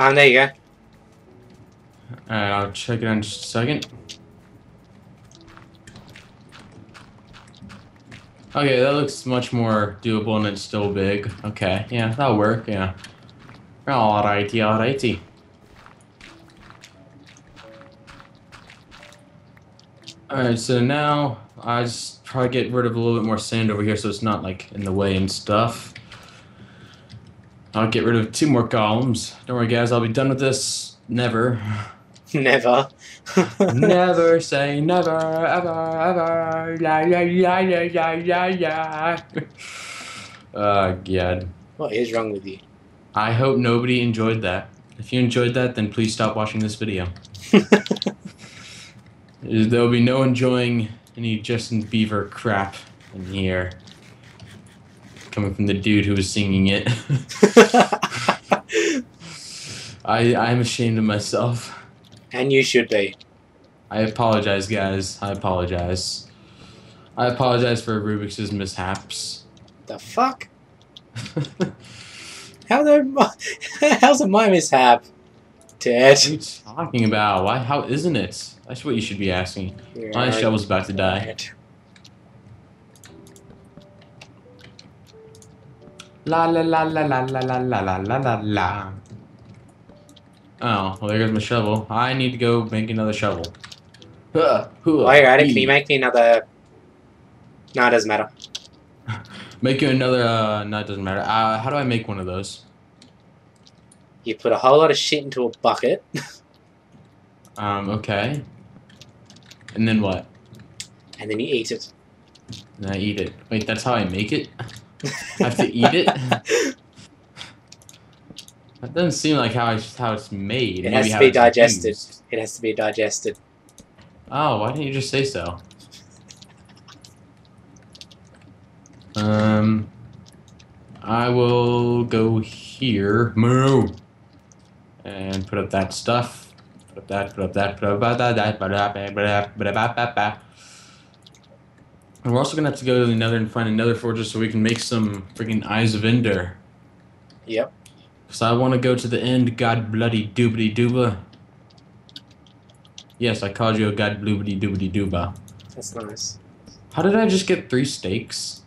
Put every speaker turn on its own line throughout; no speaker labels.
Um, there you go.
Alright, I'll check it in just a second. Okay, that looks much more doable and it's still big. Okay, yeah, that'll work, yeah. Alrighty, alrighty. Alright, so now I just probably get rid of a little bit more sand over here so it's not like in the way and stuff. I'll get rid of two more columns. Don't worry guys, I'll be done with this. Never.
Never.
never say never, ever, ever. La la la la la la la. Oh god.
What is wrong with you?
I hope nobody enjoyed that. If you enjoyed that, then please stop watching this video. There will be no enjoying any Justin Bieber crap in here. Coming from the dude who was singing it. I I'm ashamed of myself.
and you should be.
I apologize, guys. I apologize. I apologize for Rubik's mishaps.
The fuck? How the how's it my mishap? Ted.
What are you talking about? Why? How isn't it? That's what you should be asking. My
Right.
shovel's about to die. La la la la la la la la la la la la. Oh, well, there goes my shovel. I need to go make another shovel. Huh, huh,
While you're at can you make me another? No, it doesn't matter.
Make you another, uh, no, it doesn't matter. Uh, how do I make one of those?
You put a whole lot of shit into a bucket,
Um, okay. And then what?
and then you eat it.
And I eat it. Wait, that's how I make it? I have to eat it? That doesn't seem like how, I, how it's made.
It has to be digested.
used.
It has to be digested.
Oh, why didn't you just say so? Um, I will go here, moo, and put up that stuff. Put up that, put up that, put up that, that, that, put up that, put up that, put up that, that. And we're also gonna have to go to the Nether and find another fortress so we can make some freaking Eyes of Ender.
Yep.
Cause I want to go to the end. God bloody doobity dooba. Yes, I called you a god bloobity doobity dooba.
That's nice.
How did I just get three steaks?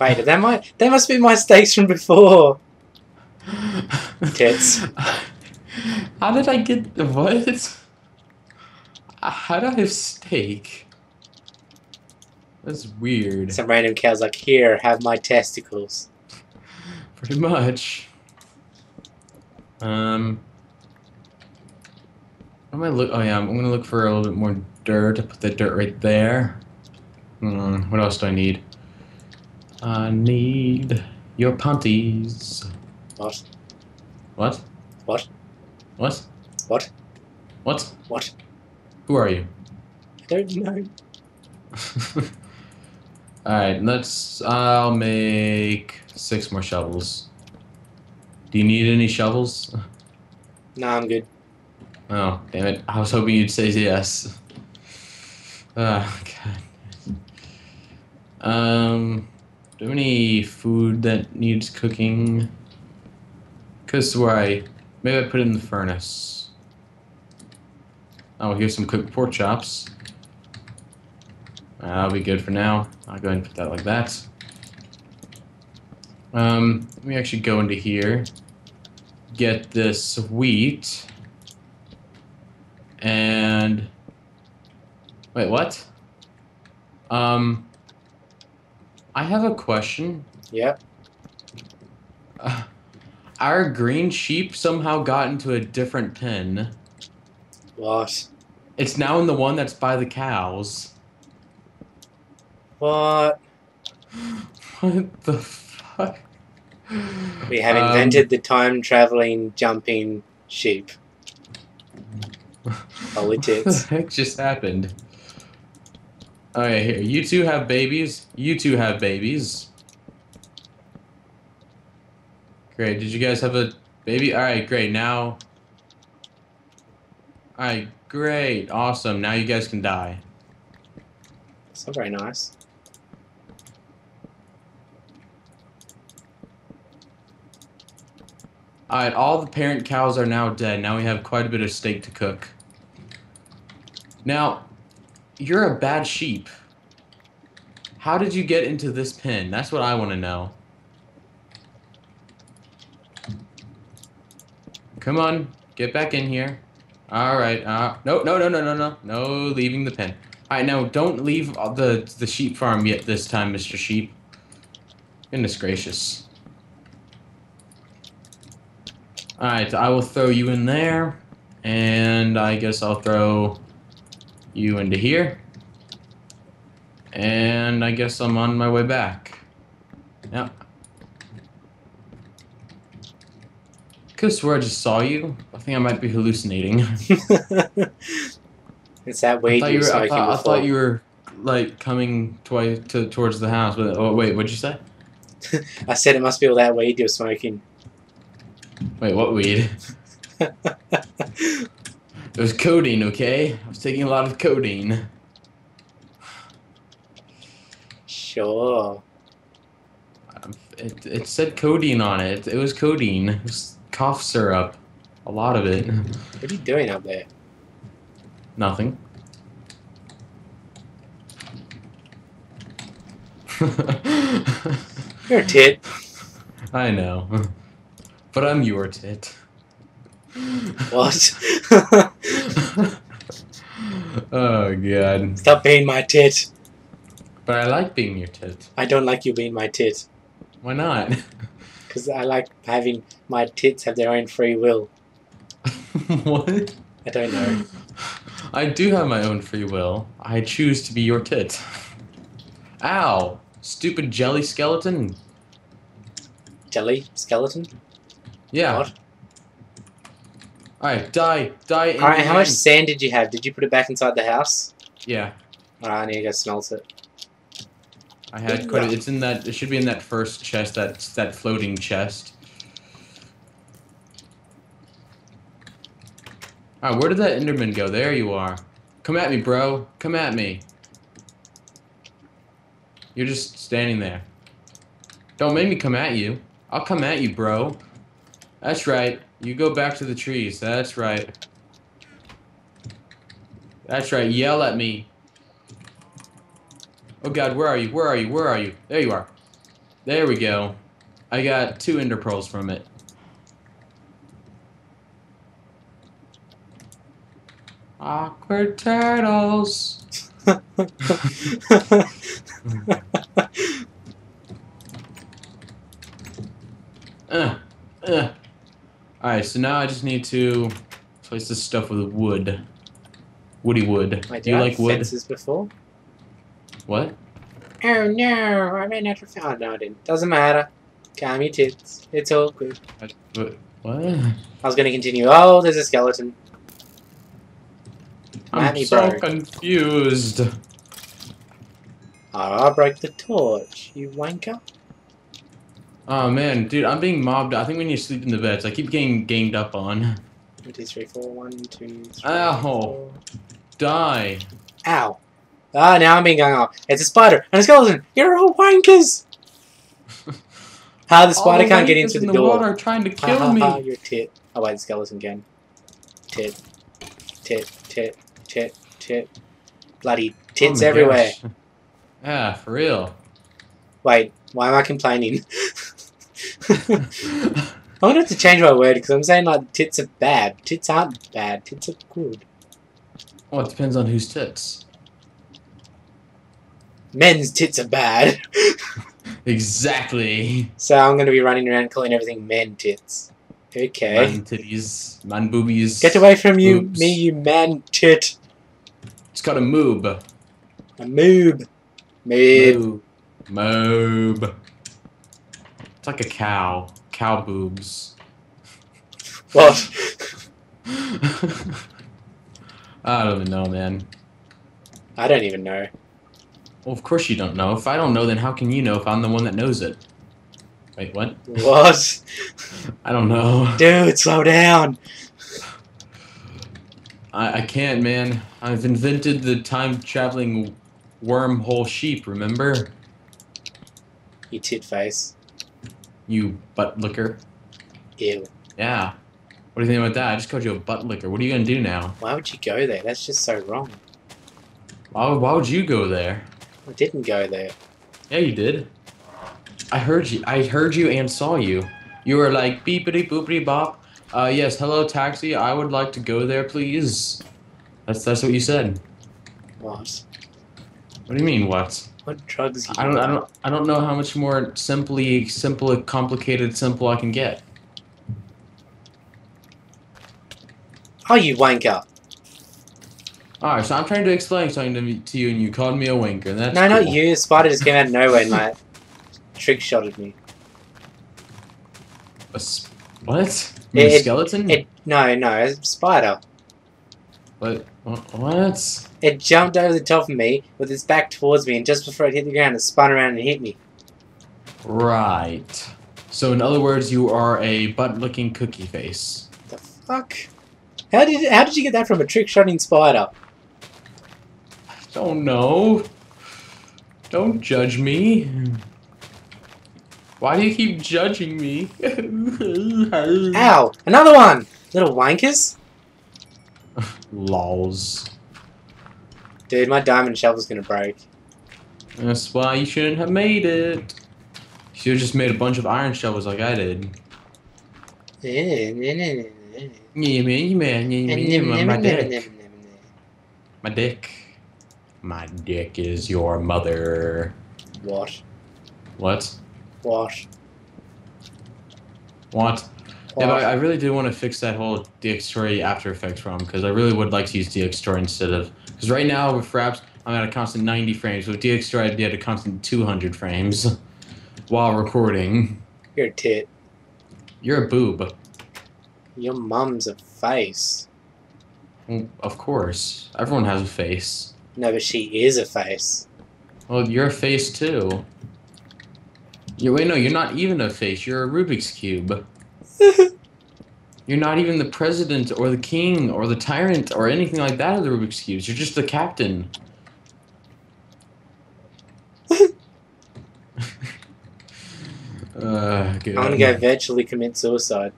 Wait, that might that must be my steaks from before. Tits.
How did I get what? How did I have steak? That's weird.
Some random cow's like, here, have my testicles.
Pretty much. Um. What am I look? Oh yeah, I'm gonna look for a little bit more dirt. to put the dirt right there. Hmm. What else do I need? I need your panties.
What?
What?
What?
What?
What?
What?
What?
Who are you?
I don't know.
Alright, let's. I'll make six more shovels. Do you need any shovels?
No, I'm good.
Oh, damn it. I was hoping you'd say yes. Ah, God. Um, do you have any food that needs cooking? Because where I. Maybe I put it in the furnace. Oh, here's some cooked pork chops. That'll be good for now. I'll go ahead and put that like that. Um, let me actually go into here. Get this wheat. And wait, what? Um, I have a question.
Yeah.
Uh, our green sheep somehow got into a different pen.
What?
It's now in the one that's by the cows.
What?
What the fuck?
We have
Um,
invented the time traveling jumping sheep. Holy
What the heck just happened? Okay, here. You two have babies. You two have babies. Great. Did you guys have a baby? Alright, great. Now. Alright, great. Awesome. Now you guys can die.
It's not very nice.
Alright, all the parent cows are now dead. Now we have quite a bit of steak to cook. Now, you're a bad sheep. How did you get into this pen? That's what I want to know. Come on, get back in here. Alright, uh, no, no, no, no, no, no, no, leaving the pen. Alright, now don't leave the, the sheep farm yet this time, Mr. Sheep. Goodness gracious. Alright, I will throw you in there. And I guess I'll throw you into here. And I guess I'm on my way back. Yeah. Could swore I just saw you. I think I might be hallucinating.
it's that
I
weed
thought
you were.
I thought, I thought you were like coming twice to towards the house. But oh wait, what'd you say?
I said it must be all that weed you're smoking.
Wait, what weed? It was codeine, okay? I was taking a lot of codeine.
Sure.
Um, It, it said codeine on it. It was codeine. It was cough syrup. A lot of it.
What are you doing out there?
Nothing.
You're a tit.
I know. But I'm your tit.
What?
oh god.
Stop being my tit.
But I like being your tit.
I don't like you being my tit.
Why not?
Because I like having my tits have their own free will.
what?
I don't know.
I do have my own free will. I choose to be your tit. Ow! Stupid jelly skeleton.
Jelly? Skeleton?
Yeah.
What?
Alright, die. Die in
Alright, how much sand did you have? Did you put it back inside the house?
Yeah.
Alright, I need to go smelt it.
I had quite a, it's in that it should be in that first chest, that that floating chest. Alright, where did that Enderman go? There you are. Come at me, bro. Come at me. You're just standing there. Don't make me come at you. I'll come at you, bro. That's right. You go back to the trees. That's right. That's right. Yell at me. Oh god, where are you? Where are you? Where are you? There you are. There we go. I got two ender pearls from it. Awkward turtles. Uh, uh. Alright, so now I just need to place this stuff with wood. Woody wood.
Wait,
Do you like
have
wood?
fences before?
What?
Oh no, I ran out of Oh no, I didn't. Doesn't matter. Calm your tits. It's all good.
What? What?
I was gonna continue. Oh, there's a skeleton.
I'm so
bro.
confused.
Oh, I broke the torch, you wanker.
Oh man, dude, I'm being mobbed. I think we need to sleep in the beds. I keep getting gamed up on.
One, two, three, four. One, two, three,
Ow.
four.
Die.
Ow. Ah, now I'm being gung ho. It's a spider and a skeleton. You're all wankers. How the spider
the
can't get into
in
the,
the
door.
water trying to kill
ha,
me.
ha, you're tit. Oh wait, the skeleton again. Tit. Tit. Tit. Tit. Tit. Bloody tits
Oh
everywhere.
gosh. Yeah, for real.
Wait, why am I complaining? I'm gonna have to change my word because I'm saying like tits are bad. Tits aren't bad. Tits are good.
well, it depends on whose tits.
Men's tits are bad.
Exactly.
so I'm gonna be running around calling everything men tits. Okay.
Man titties, man boobies.
Get away from you,
Boobs.
me, you man tit.
It's got a moob.
A moob. Moob.
Moob. Moob. Like a cow. Cow boobs.
What?
I don't even know, man.
I don't even know.
Well, of course you don't know. If I don't know, then how can you know if I'm the one that knows it? Wait, what?
What?
I don't know.
Dude, slow down.
I, I can't, man. I've invented the time traveling wormhole sheep, remember?
You tit face.
You butt licker.
Ew.
Yeah. What do you think about that? I just called you a butt licker. What are you gonna do now?
Why would you go there? That's just so wrong.
Why, why would you go there?
I didn't go there.
Yeah, you did. I heard you. I heard you and saw you. You were like beepity boopity bop. Uh, yes, hello taxi. I would like to go there, please. That's that's what you said.
What?
What do you mean what?
What drugs you
I don't I don't I don't know how much more simply simple complicated simple I can get.
Oh, you wanker.
Alright, so I'm trying to explain something to, me, to you and you called me a wanker. And that's
no, not you. Spider just came out of nowhere and like trick shotted me.
A s- what? You
It-
a skeleton?
It no, no, a spider.
what? What?
It jumped over the top of me with its back towards me, and just before it hit the ground, it spun around and hit me.
Right. So in other words, you are a butt-looking cookie face.
The fuck? How did how did you get that from a trick shotting spider?
Don't know. Don't judge me. Why do you keep judging me?
Ow! Another one! Little wankers?
Lols.
Dude, my diamond shovel's gonna break.
That's why you shouldn't have made it. You should have just made a bunch of iron shovels like I did. Yeah, man, man, man, my dick. My dick. My dick is your mother.
What?
What?
What?
What? Yeah, but I I really do want to fix that whole DX After Effects ROM because I really would like to use DX instead of because right now with Fraps I'm at a constant 90 frames. With DX I'd be at a constant 200 frames while recording.
You're a tit.
You're a boob.
Your mom's a face.
Well, of course, everyone has a face.
No, but she is a face.
Well, you're a face too. You wait, no, you're not even a face. You're a Rubik's cube. You're not even the president or the king or the tyrant or anything like that of the Rubik's cubes. You're just the captain. uh.
I'm gonna go virtually commit suicide.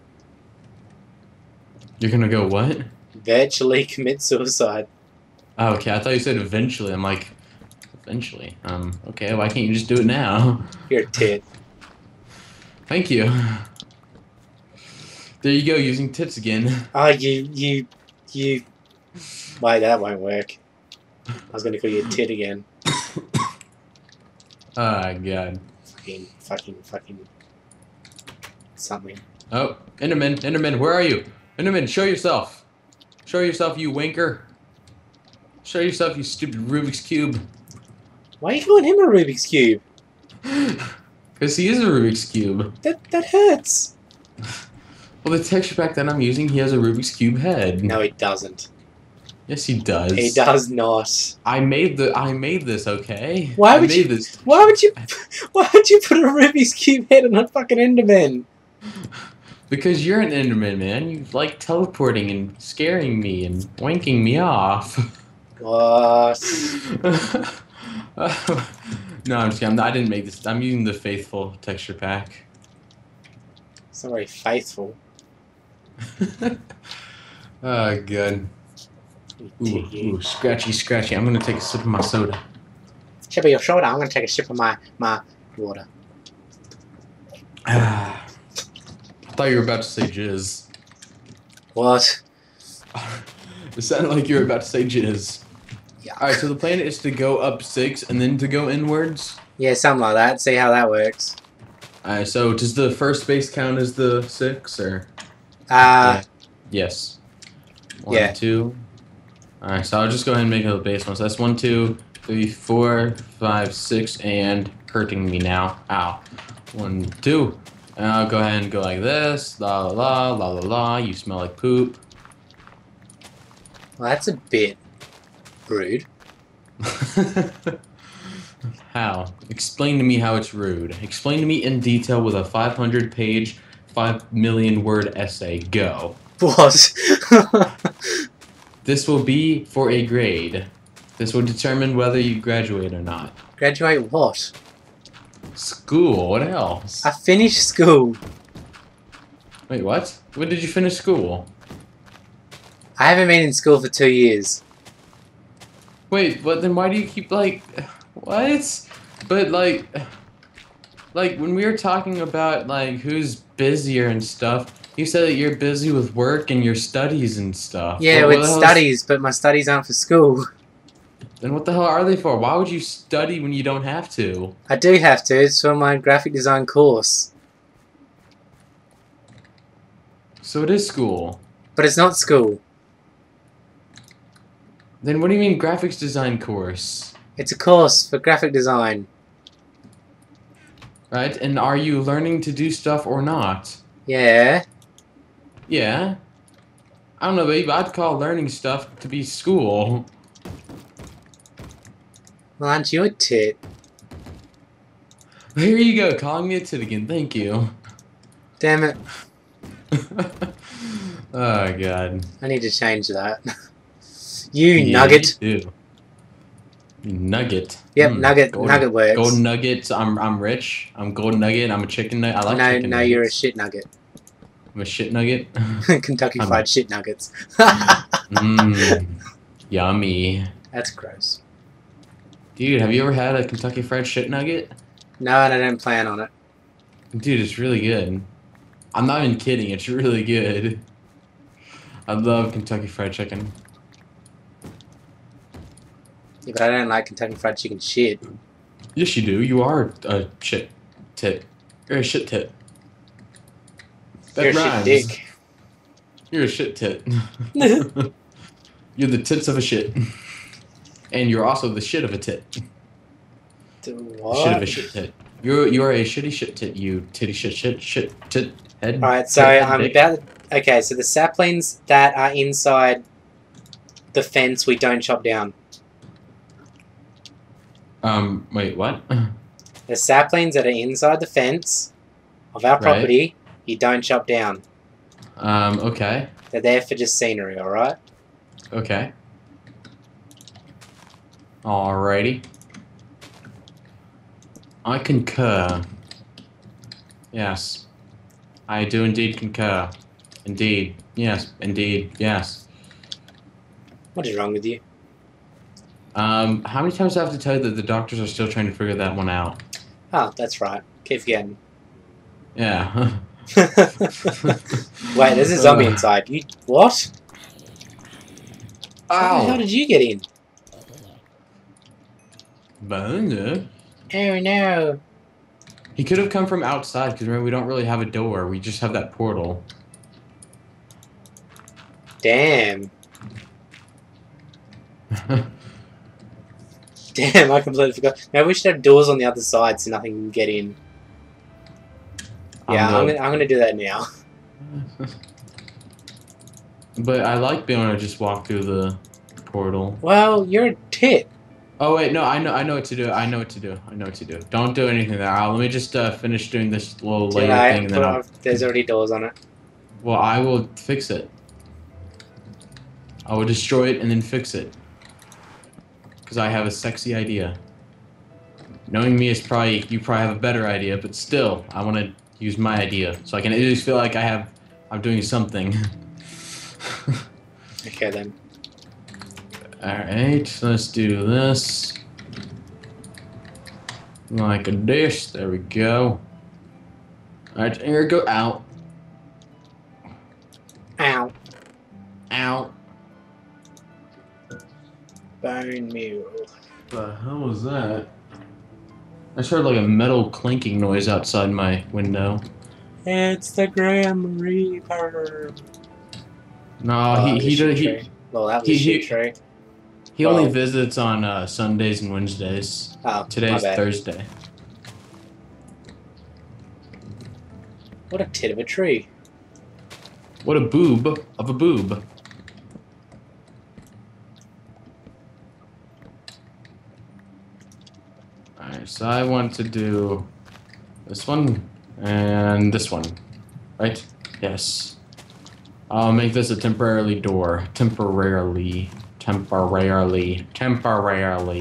You're gonna go what?
Virtually commit suicide.
Oh, okay. I thought you said eventually. I'm like, eventually. Um. Okay. Why can't you just do it now?
You're a tit.
Thank you. There you go, using tips again.
Oh, you, you, you. Wait, that won't work. I was gonna call you a tit again.
Ah, God.
Fucking, fucking, fucking. Something.
Oh, Enderman, Enderman, where are you? Enderman, show yourself. Show yourself, you wanker. Show yourself, you stupid Rubik's Cube.
Why are you calling him a Rubik's Cube?
Because he is a Rubik's Cube.
That, that hurts.
Well, the texture pack that I'm using, he has a Rubik's Cube head.
No, he doesn't.
Yes, he does.
He does not.
I made the. I made this. Okay.
Why would
made
you-
this?
Why would you? Why would you put a Rubik's Cube head on a fucking Enderman?
Because you're an Enderman, man. You like teleporting and scaring me and wanking me off.
What?
no, I'm just kidding. I'm- I didn't make this. I'm using the faithful texture pack.
Sorry, faithful.
Oh, good. Ooh, ooh, scratchy, scratchy. I'm gonna take a sip of my soda.
Chip of your shoulder. I'm gonna take a sip of my my water.
Ah. I thought you were about to say jizz.
What?
It sounded like you were about to say jizz.
Yeah.
Alright, so the plan is to go up six and then to go inwards.
Yeah, something like that. See how that works.
Alright, so does the first base count as the six or?
Uh,
Yes. One,
Yeah.
two. Alright, so I'll just go ahead and make a base one. So that's one, two, three, four, five, six, and hurting me now. Ow. One, two. And I'll go ahead and go like this. La la la, la la la. You smell like poop.
well, that's a bit rude.
how? Explain to me how it's rude. Explain to me in detail with a 500 page, 5 million word essay. Go.
What?
This will be for a grade. This will determine whether you graduate or not.
Graduate what?
School, what else?
I finished school.
Wait, what? When did you finish school?
I haven't been in school for two years.
Wait, but then why do you keep like what? But like like when we were talking about like who's busier and stuff, you said that you're busy with work and your studies and stuff.
Yeah, with
the hell is-
studies, but my studies aren't for school.
Then what the hell are they for? Why would you study when you don't have to?
I do have to. It's for my graphic design course,
So it is school.
but it's not school.
Then what do you mean graphics design course?
It's a course for graphic design.
Right? And are you learning to do stuff or not?
Yeah.
Yeah. I don't know, babe. I'd call learning stuff to be school.
Well, aren't you a tit?
Here you go, calling me a tit again. Thank you.
Damn it.
oh god.
I need to change that. you
Yeah,
nugget.
You Nugget.
Yep,
Hmm,
nugget.
Golden,
nugget works.
golden nuggets. I'm I'm rich. I'm golden nugget. I'm a chicken nugget. I like
no,
chicken
no,
nuggets.
you're a shit nugget.
I'm a shit nugget.
Kentucky
I'm-
Fried Shit Nuggets.
Mmm. Yummy.
That's gross.
Dude, have you ever had a Kentucky Fried Shit Nugget?
No, and I didn't plan on it.
Dude, it's really good. I'm not even kidding. It's really good. I love Kentucky Fried Chicken.
Yeah, but I don't like Kentucky Fried Chicken shit.
Yes, you do. You are a shit tit. You're a shit tit. That
You're a shit dick.
You're a shit tit. you're the tits of a shit. And you're also the shit of a tit.
D-
Shit of a shit tit. You're you're a shitty shit tit. You titty shit shit shit tit head.
Alright, so
head,
I'm
dick.
about. Okay, so the saplings that are inside the fence we don't chop down.
Um. Wait. What?
The saplings that are inside the fence of our
Right.
property, you don't chop down.
Um. Okay.
They're there for just scenery, alright?
Okay. Alrighty. I concur. Yes. I do indeed concur. Indeed. Yes. Indeed. Yes.
What is wrong with you?
Um, how many times do I have to tell you that the doctors are still trying to figure that one out?
Oh, that's right. Keep forgetting.
Yeah.
Wait, there's a zombie inside. You what? How the hell
Ow!
did you get in?
Bunda.
Oh no.
He could have come from outside because remember we don't really have a door. We just have that portal.
Damn. Damn, I completely forgot. Maybe we should have doors on the other side so nothing can get in. Yeah, I'm gonna, I'm gonna do that now.
but I like being able to just walk through the portal.
Well, you're a tit.
Oh wait, no, I know, I know what to do. I know what to do. I know what to do. Don't do anything there. I'll, let me just uh, finish doing this little
Did
layer
I
thing, and then I'll,
there's already doors on it.
well, I will fix it. I will destroy it and then fix it. Because I have a sexy idea. Knowing me is probably you probably have a better idea, but still, I want to use my idea so I can at least feel like I have, I'm doing something.
Okay then.
Alright, let's do this. Like a dish. There we go. Alright, here we go. Out.
Bone meal.
The hell was that? I just heard like a metal clinking noise outside my window.
It's the Grim Reaper.
No,
Oh,
he he, does, he.
Well, that was
he- he-
tree.
he only
Oh.
visits on uh, Sundays and Wednesdays.
Oh,
Today's. Thursday.
What a tit of a tree.
What a boob of a boob. Alright, so I want to do this one and this one. Right? Yes. I'll make this a temporarily door. Temporarily. Temporarily. Temporarily.